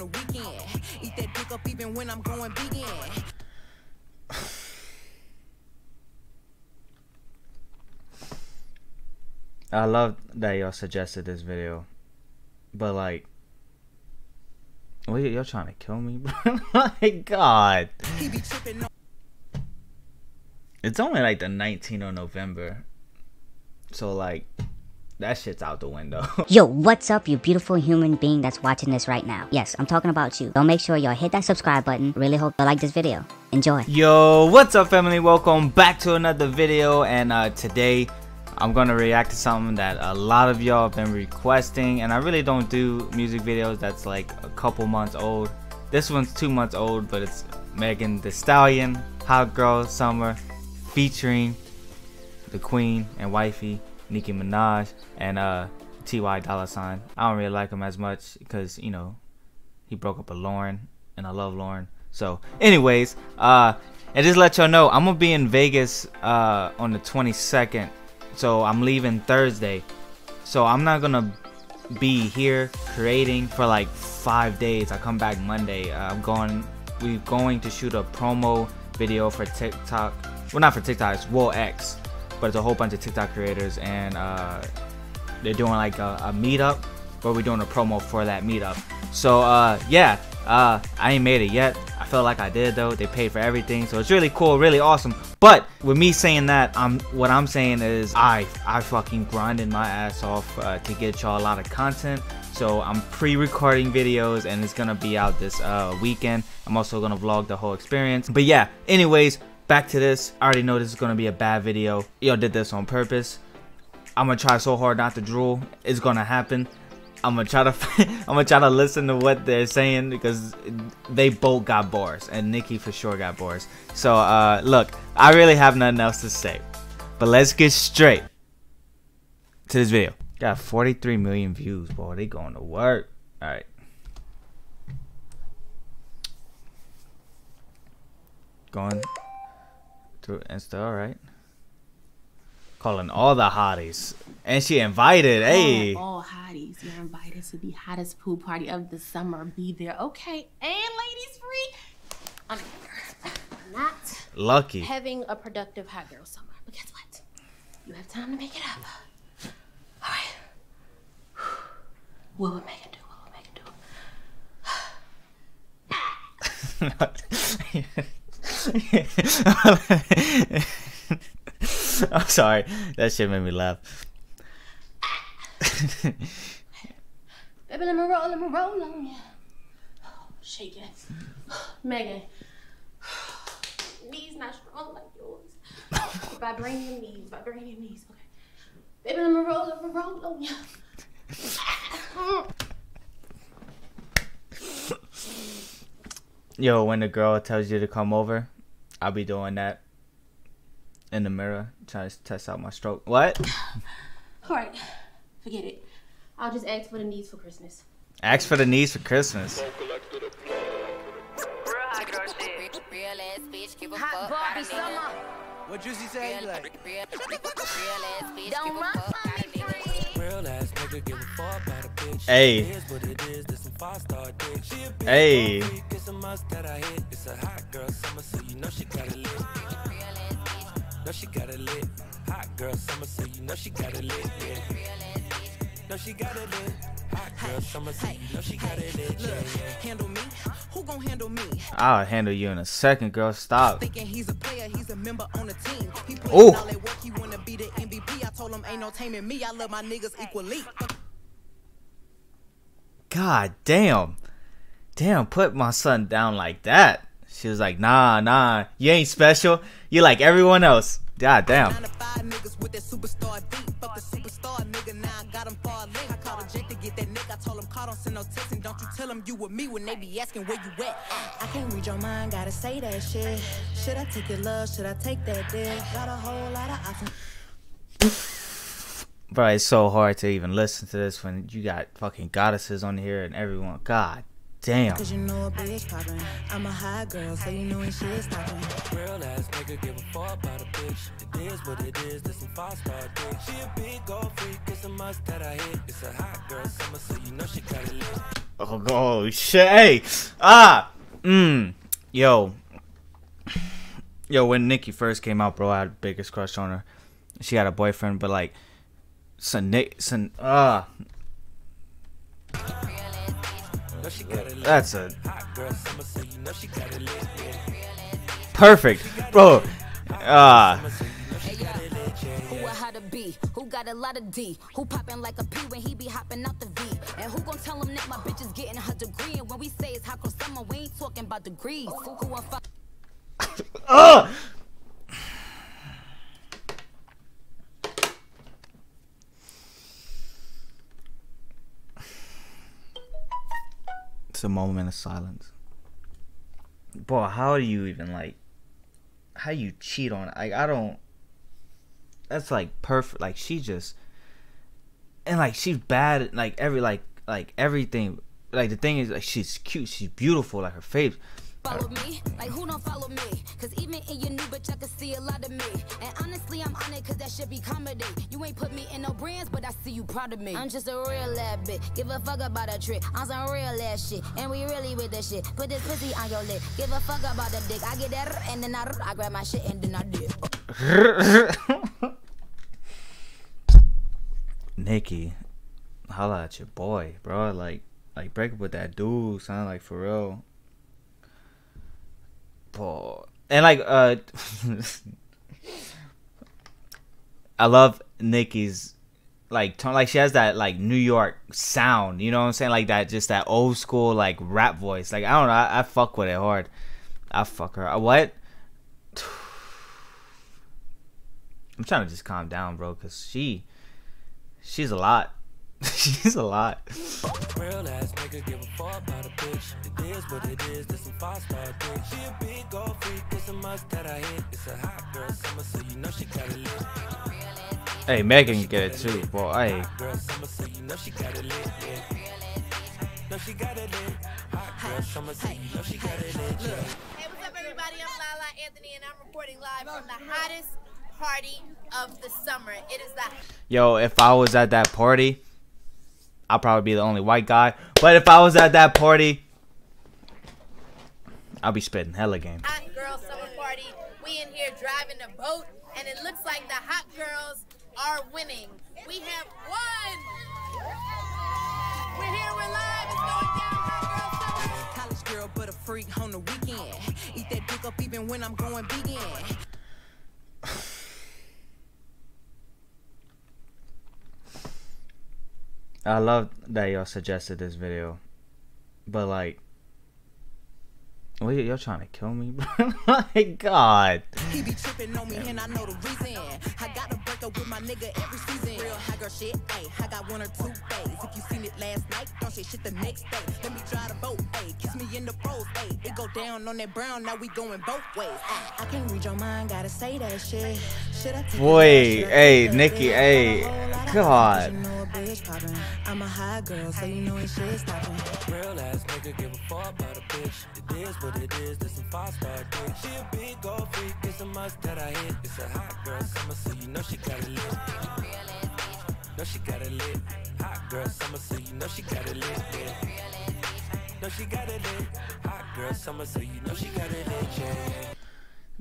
on the weekend. Eat that dick up even when I'm going vegan. I love that y'all suggested this video, but like, what y'all trying to kill me, bro? My God, He be tripping on it's only like the 19th of November, so like, that shit's out the window. Yo, what's up, you beautiful human being that's watching this right now? Yes, I'm talking about you. Don't make sure y'all hit that subscribe button. Really hope you like this video. Enjoy. Yo, what's up, family? Welcome back to another video, and uh, today I'm gonna react to something that a lot of y'all have been requesting, and I really don't do music videos that's like a couple months old. This one's two months old, but it's Megan Thee Stallion, Hot Girl Summer, featuring the Queen and Wifey Nicki Minaj and uh Ty Dolla Sign. I don't really like him as much because you know he broke up with Lauren, and I love Lauren. So, anyways, uh, and just let y'all know, I'm gonna be in Vegas uh on the 22nd. So I'm leaving Thursday. So I'm not gonna be here creating for like five days. I come back Monday. Uh, I'm going. We're going to shoot a promo video for TikTok. Well, not for TikTok. It's Wool X, but it's a whole bunch of TikTok creators, and uh, they're doing like a, a meetup where we're doing a promo for that meetup. So uh, yeah, uh, I ain't made it yet. I felt like I did though. They paid for everything, so it's really cool, really awesome. But with me saying that, I'm what I'm saying is I I fucking grinded my ass off uh, to get y'all a lot of content. So I'm pre-recording videos and it's gonna be out this uh, weekend. I'm also gonna vlog the whole experience. But yeah, anyways, back to this. I already know this is gonna be a bad video. Yo did this on purpose. I'm gonna try so hard not to drool. It's gonna happen. I'm gonna try to I'm gonna try to listen to what they're saying because they both got bars and Nicki for sure got bars. So uh, look, I really have nothing else to say, but let's get straight to this video. Got 43 million views, boy. They going to work. All right. Going through Insta, all right. Calling all the hotties, and she invited. Hey. All, hotties, you're invited to the hottest pool party of the summer. Be there, okay? And ladies free. I'm here. I'm not Lucky. having a productive hot girl summer. But guess what? You have time to make it up. All right. What would Megan do? What would Megan do? I'm sorry. That shit made me laugh. Baby, let me roll, let me roll on you. Shake it. Megan. Knees not strong like yours. Vibranium knees, vibranium knees. Okay. Baby, let me roll, let me roll on you. Yo, when the girl tells you to come over, I'll be doing that in the mirror, trying to test out my stroke. What? All right. Forget it. I'll just ask for the knees for Christmas. Ask for the knees for Christmas. Hot Barbie summer. What Juicy say? Like, Don't run Hey. It is what it is, this some five star dick. She a bitch, Hey. freak, It's a must that I hit. It's a hot girl summer, so you know she got it lit. Know she got it lit. Hot girl summer, so you know she got it lit. Yeah. Know she got it lit. Hot girl summer, so you know she got it lit. Yeah, yeah. handle me. Who gon' handle me? I'll handle you in a second, girl. Stop. Thinking he's a player, he's a member on the team. He put all that work, he wanna be the MVP. I told him ain't no taming me. I love my niggas equally. God damn. Damn, put my son down like that. She was like, nah, nah, you ain't special. You like everyone else. God damn. Nine to five niggas with that superstar beat. Fuck the superstar nigga, now I got him far link. I called a Jake to get that nigga. I told him call, don't send no text. And don't you tell him you with me when they be asking where you at. I can't read your mind, gotta say that shit. Should I take your love? Should I take that dick? Got a whole lot of options. Bro, it's so hard to even listen to this when you got fucking goddesses on here and everyone. God Damn. Cause you know a bitch poppin'. I'm a high girl, so you know when shit's stoppin'. Real ass nigga give a fuck about a bitch. It is what it is, this some five star dick. She a big gold freak, it's a must that I hit. It's a hot girl summer, so you know she got it lit. Oh, oh shit. Hey. Ah. Mmm. Yo. Yo, when Nicki first came out, bro, I had the biggest crush on her. She had a boyfriend, but like, son, Nick, son, ah, Know she got it lit. that's a Hot girl summer, so you know she got it perfect, bro. Ah, Who a how to be? Who got a lot of D? Who poppin' like a P when he be hopping out the V? And who gon' tell him that my bitch is getting her degree? And when we say it's hot girl summer, we ain't talking about degrees. Who, who a fuck? ah. It's a moment of silence. Boy, how do you even like? How you cheat on? Like I don't. That's like perfect. Like she just, and like she's bad. at, Like every like like everything. Like the thing is, like she's cute. She's beautiful. Like her face. Follow me? Like who don't follow me? Cause even in your new bitch, I can see a lot of me. And honestly, I'm on it cause that should be comedy. You ain't put me in no brands, but I see you proud of me. I'm just a real ass bitch. Give a fuck about a trick. I'm some real ass shit. And we really with the shit. Put this pussy on your lip. Give a fuck about the dick. I get that and then I, I grab my shit and then I dip. Nicki, holla at your boy, bro. Like, like break up with that dude, son. Like for real. And like, uh, I love Nicki's like tone. Like she has that like New York sound. You know what I'm saying? Like that, just that old school like rap voice. Like I don't know. I, I fuck with it hard. I fuck her. Uh, What? I'm trying to just calm down, bro, cause she, she's a lot. she's a lot. Real ass nigga give a fuck about a bitch. It is what it is, this some five star dick. She a big gold freak, it's a must that I hit. It's a hot girl summer, so you know she got it lit. Hey, Megan get it too, boy. Hey, Girl summer, so you know she got it lit. Know she got it lit. Hot girl summer, so you know she got it lit. Yeah. Hey, what's up, everybody? I'm Lala Anthony, and I'm reporting live from the hottest party of the summer. It is the yo, if I was at that party, I'll probably be the only white guy. But if I was at that party, I'll be spitting hella game. hot girl summer party. We in here driving a boat, and it looks like the hot girls are winning. We have won. We're here. We're live. It's going down. Hot girl summer. College girl, but a freak on the weekend. Eat that dick up even when I'm going vegan. I love that y'all suggested this video, but like, what y- y'all trying to kill me, bro? My God. He be tripping on me, and I know the reason. I gotta break up with my nigga every season. Real high girl shit, ayy. I got one or two days. If you seen it last night, don't say shit the next day. Let me drive the boat, ayy. Kiss me in the pros, ayy. It go down on that brown, now we going both ways. Ah, I can't read your mind, gotta say that shit. I Boy? Hey, Nicki, hey, I'm a whole lot of God. Bitch, you know a bitch poppin'. I'm a high girl, so you know when shit stoppin'. Real ass nigga give a fuck about a bitch. It is what it is, this some five star dick. She a big gold freak, it's a must that I hit. It's a hot girl summer, so you know she got it lit. Know she got it lit. Hot girl summer, so you know she got it lit. Yeah. Know she got it lit. Hot girl summer, so you know she got it lit. Yeah.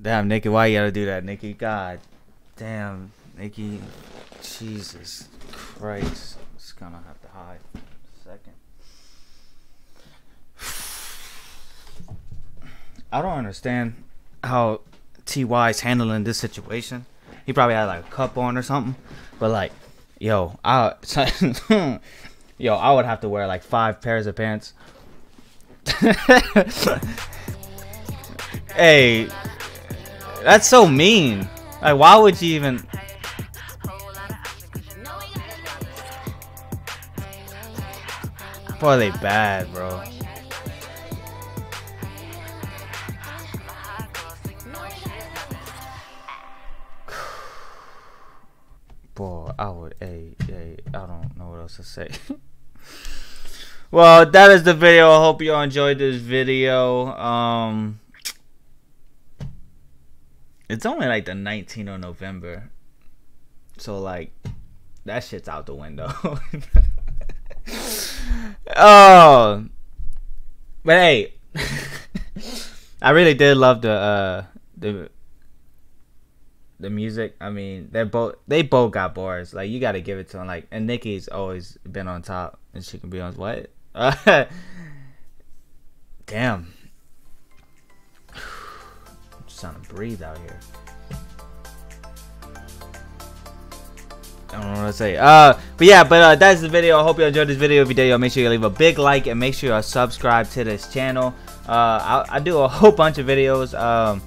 Damn, Nicki, why you gotta do that, Nicki? God damn, Nicki. Jesus Christ. Gonna have to hide a second. I don't understand how Ty's handling this situation. He probably had like a cup on or something, but like, yo, I, yo, I would have to wear like five pairs of pants. hey, that's so mean. Like, why would you even? Boy, they bad, bro. Boy, I would. Hey, hey, I don't know what else to say. well, that is the video. I hope you all enjoyed this video. Um, it's only like the 19th of November, so like that shit's out the window. oh, but hey, I really did love the uh the the music. I mean, they're both they both got bars. Like you got to give it to them. Like and Nicki's always been on top, and she can be on what? Damn. I'm just trying to breathe out here. I don't know what to say. Uh, but yeah, but uh, that's the video. I hope you enjoyed this video. If you did, y'all make sure you leave a big like and make sure you subscribe to this channel. Uh, I, I do a whole bunch of videos. Um,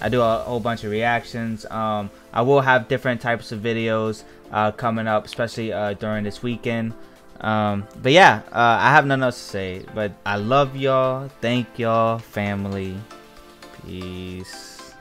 I do a whole bunch of reactions. Um, I will have different types of videos uh, coming up, especially uh, during this weekend. Um, but yeah, uh, I have nothing else to say. But I love y'all. Thank y'all, family. Peace.